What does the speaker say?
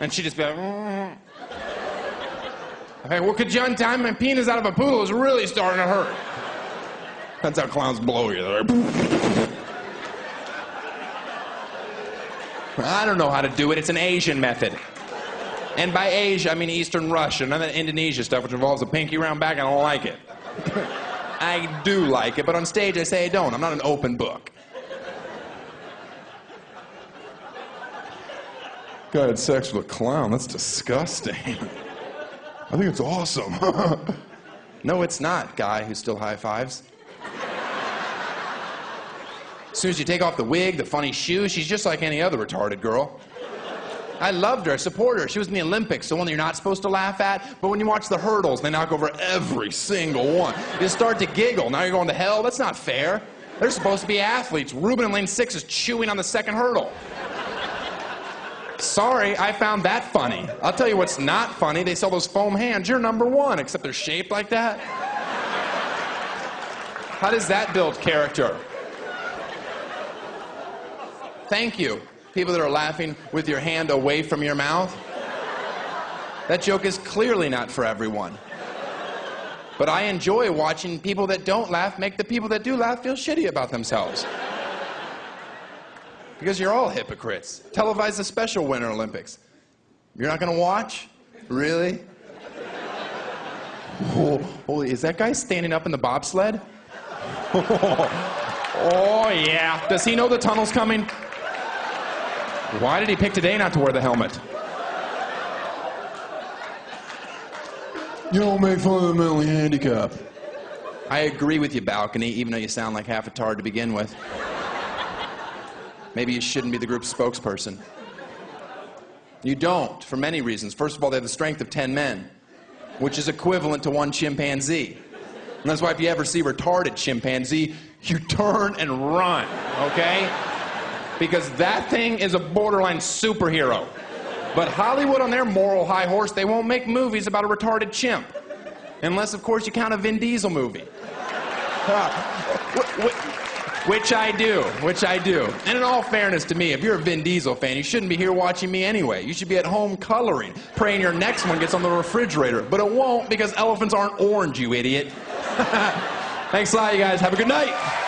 And she'd just be like, mm. Okay, well, could you untie my penis out of a poodle? It's really starting to hurt. That's how clowns blow you. Like, I don't know how to do it. It's an Asian method. And by Asia, I mean Eastern Russia, none of that Indonesia stuff, which involves a pinky round back. I don't like it. I do like it, but on stage I say I don't. I'm not an open book. Guy had sex with a clown. That's disgusting. I think it's awesome. no, it's not, guy who still high fives. As soon as you take off the wig, the funny shoes, she's just like any other retarded girl. I loved her, I support her. She was in the Olympics, the one that you're not supposed to laugh at. But when you watch the hurdles, they knock over every single one. You start to giggle. Now you're going to hell? That's not fair. They're supposed to be athletes. Ruben in lane six is chewing on the second hurdle. Sorry, I found that funny. I'll tell you what's not funny. They sell those foam hands. You're number one, except they're shaped like that. How does that build character? Thank you. People that are laughing with your hand away from your mouth. That joke is clearly not for everyone. But I enjoy watching people that don't laugh make the people that do laugh feel shitty about themselves. Because you're all hypocrites. Televise the special Winter Olympics. You're not going to watch? Really? Oh, holy, is that guy standing up in the bobsled? oh, yeah. Does he know the tunnel's coming? Why did he pick today not to wear the helmet? You don't make fun of the mentally handicapped. I agree with you, Balcony, even though you sound like half a tard to begin with. Maybe you shouldn't be the group's spokesperson. You don't, for many reasons. First of all, they have the strength of 10 men, which is equivalent to one chimpanzee. And that's why if you ever see retarded chimpanzee, you turn and run, okay? Because that thing is a borderline superhero. But Hollywood, on their moral high horse, they won't make movies about a retarded chimp. Unless, of course, you count a Vin Diesel movie. Which I do, which I do. And in all fairness to me, if you're a Vin Diesel fan, you shouldn't be here watching me anyway. You should be at home coloring, praying your next one gets on the refrigerator. But it won't because elephants aren't orange, you idiot. Thanks a lot, you guys. Have a good night.